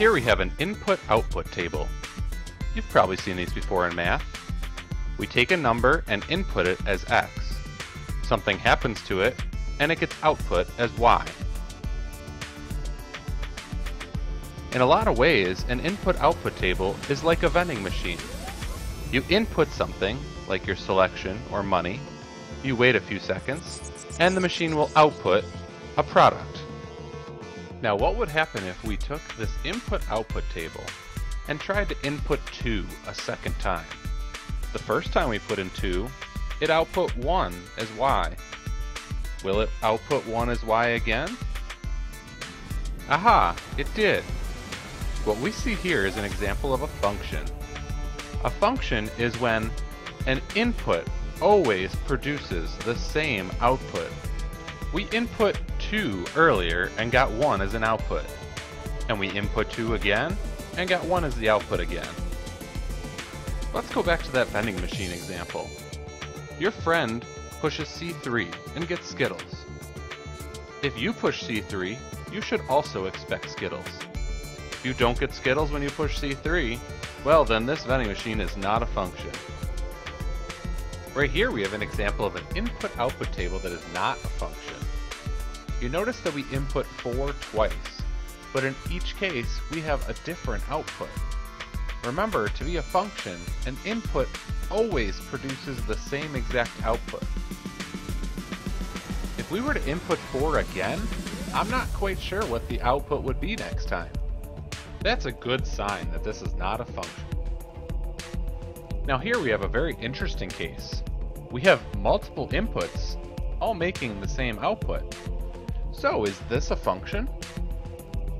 Here we have an input-output table. You've probably seen these before in math. We take a number and input it as x. Something happens to it, and it gets output as y. In a lot of ways, an input-output table is like a vending machine. You input something, like your selection or money, you wait a few seconds, and the machine will output a product. Now what would happen if we took this input-output table and tried to input 2 a second time? The first time we put in 2, it output 1 as y. Will it output 1 as y again? Aha, it did. What we see here is an example of a function. A function is when an input always produces the same output. We input 2 earlier and got 1 as an output. And we input 2 again and got 1 as the output again. Let's go back to that vending machine example. Your friend pushes C3 and gets Skittles. If you push C3, you should also expect Skittles. If you don't get Skittles when you push C3, well then this vending machine is not a function. Right here we have an example of an input-output table that is not a function. You notice that we input 4 twice, but in each case we have a different output. Remember, to be a function, an input always produces the same exact output. If we were to input 4 again, I'm not quite sure what the output would be next time. That's a good sign that this is not a function. Now here we have a very interesting case. We have multiple inputs, all making the same output. So is this a function?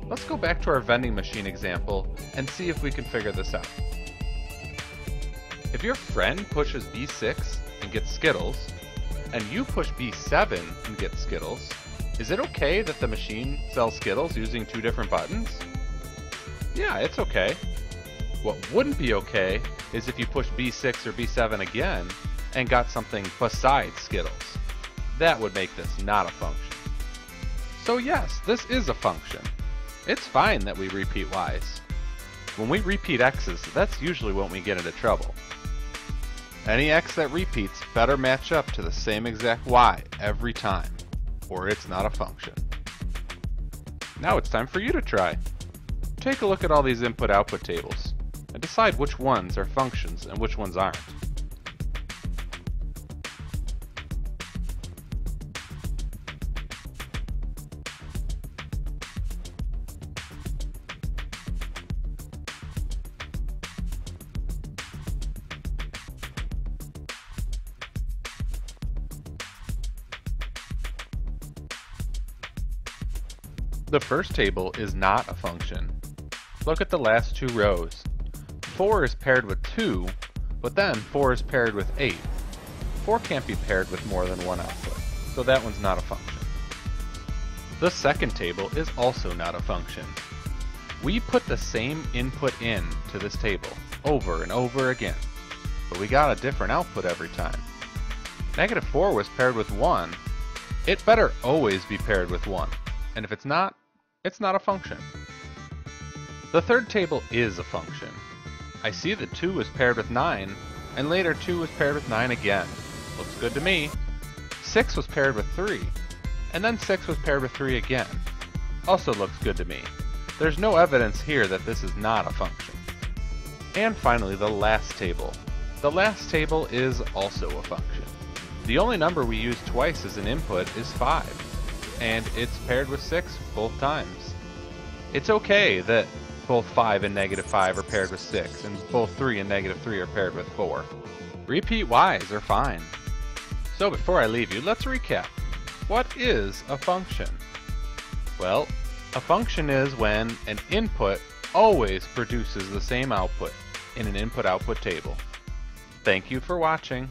Let's go back to our vending machine example and see if we can figure this out. If your friend pushes B6 and gets Skittles, and you push B7 and get Skittles, is it okay that the machine sells Skittles using two different buttons? yeah, it's okay. What wouldn't be okay is if you push B6 or B7 again and got something besides Skittles. That would make this not a function. So yes, this is a function. It's fine that we repeat y's. When we repeat x's, that's usually when we get into trouble. Any x that repeats better match up to the same exact y every time, or it's not a function. Now it's time for you to try. Take a look at all these input-output tables, and decide which ones are functions and which ones aren't. The first table is not a function. Look at the last two rows. 4 is paired with 2, but then 4 is paired with 8. 4 can't be paired with more than one output, so that one's not a function. The second table is also not a function. We put the same input in to this table over and over again, but we got a different output every time. Negative 4 was paired with 1. It better always be paired with 1, and if it's not, it's not a function. The third table is a function. I see that 2 was paired with 9, and later 2 was paired with 9 again. Looks good to me. 6 was paired with 3, and then 6 was paired with 3 again. Also looks good to me. There's no evidence here that this is not a function. And finally, the last table. The last table is also a function. The only number we use twice as an input is 5 and it's paired with 6 both times. It's okay that both 5 and negative 5 are paired with 6, and both 3 and negative 3 are paired with 4. Repeat y's are fine. So before I leave you, let's recap. What is a function? Well, a function is when an input always produces the same output in an input-output table. Thank you for watching.